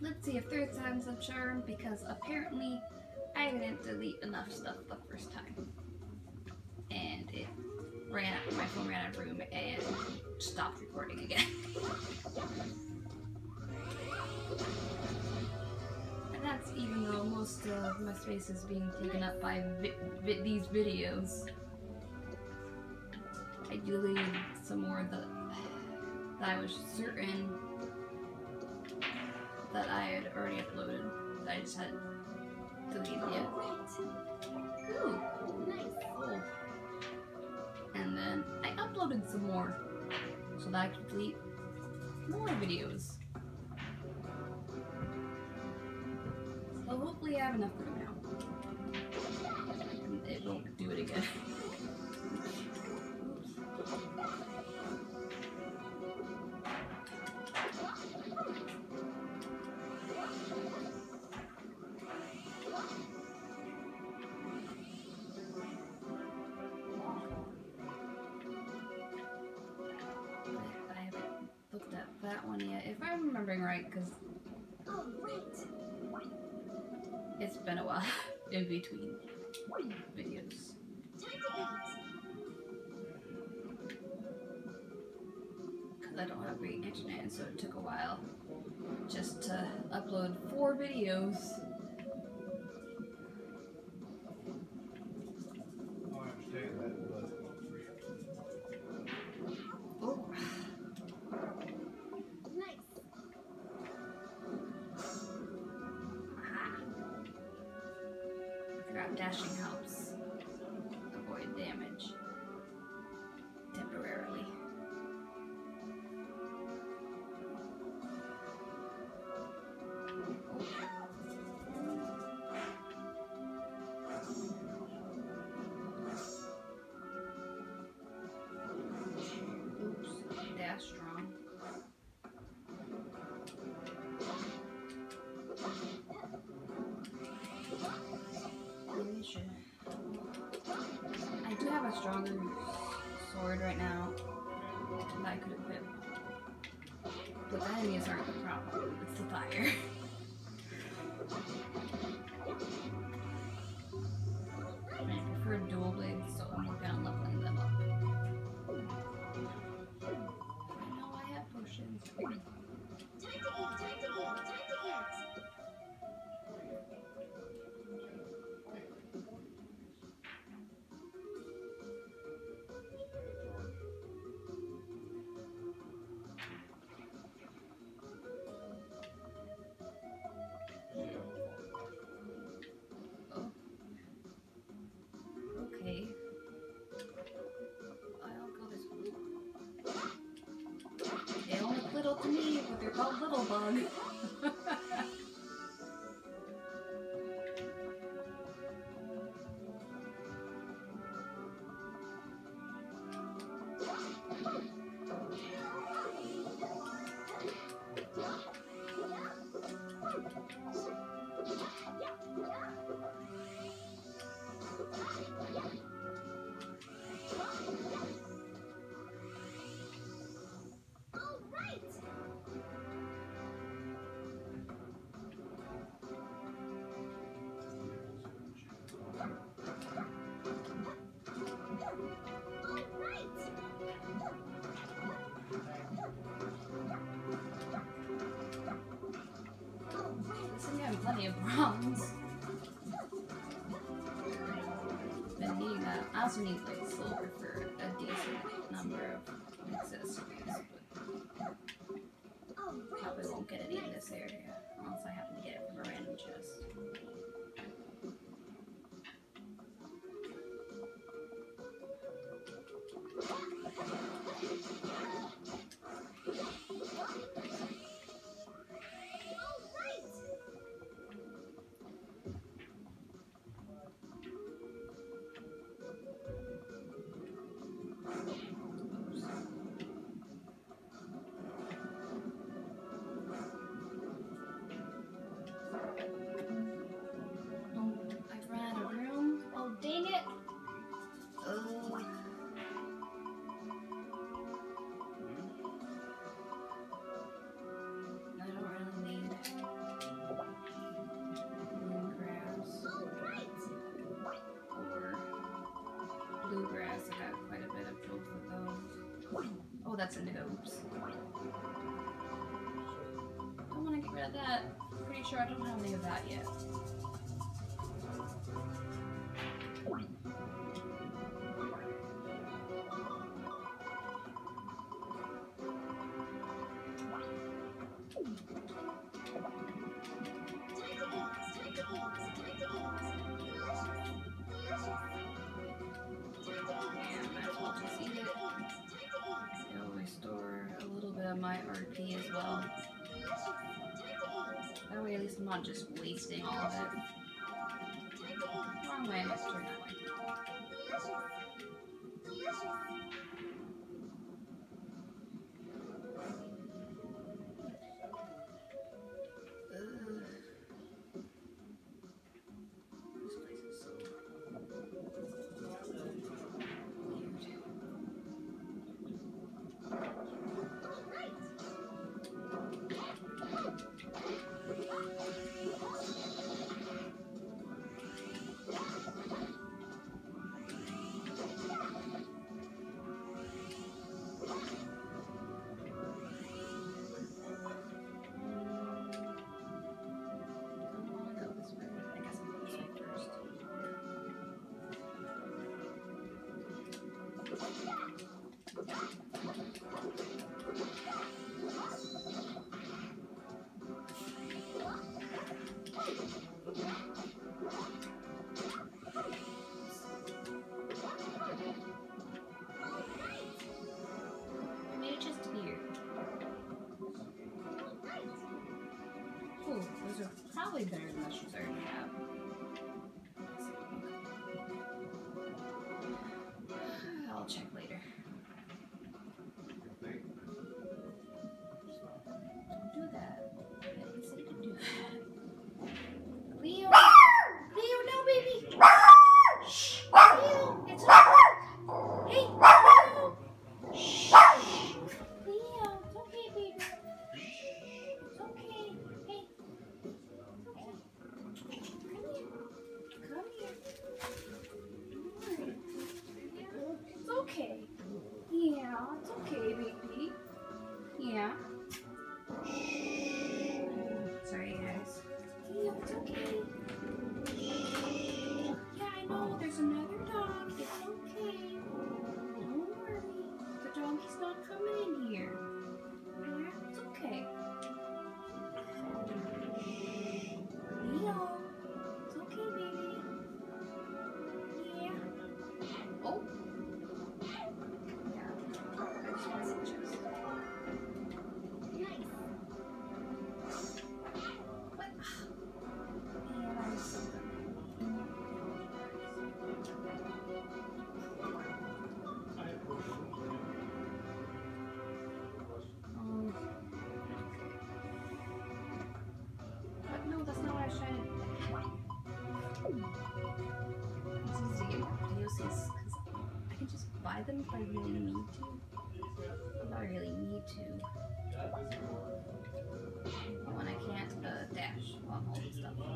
let's see if third time's a charm because apparently I didn't delete enough stuff the first time. And it ran out, my phone ran out of room and stopped recording again. and that's even though most of my space is being taken up by vi vi these videos. I deleted some more that, that I was certain that I had already uploaded. I just had deleted yet. Oh, Ooh, Nice. cool. And then I uploaded some more so that I could delete more videos. So hopefully I have enough room now. And it won't do it again. 20th, if I'm remembering right, because it's been a while in between videos. Because I don't have great internet, and so it took a while just to upload four videos. Dashing helps sword right now I could equip. But the enemies aren't the problem, it's the fire. called plenty of bronze. Needing that. I also need like silver for a decent number of accessories, but probably won't get any in this area unless I happen to get it from a random chest. that's a hopes. I want to get rid of that. I'm pretty sure I don't have any of that yet. at least I'm not just wasting all of it. Wrong way, turn that way. probably better than mushrooms are. buy them if I really need to. If I really need to. When I can't uh, dash while I'm stuff.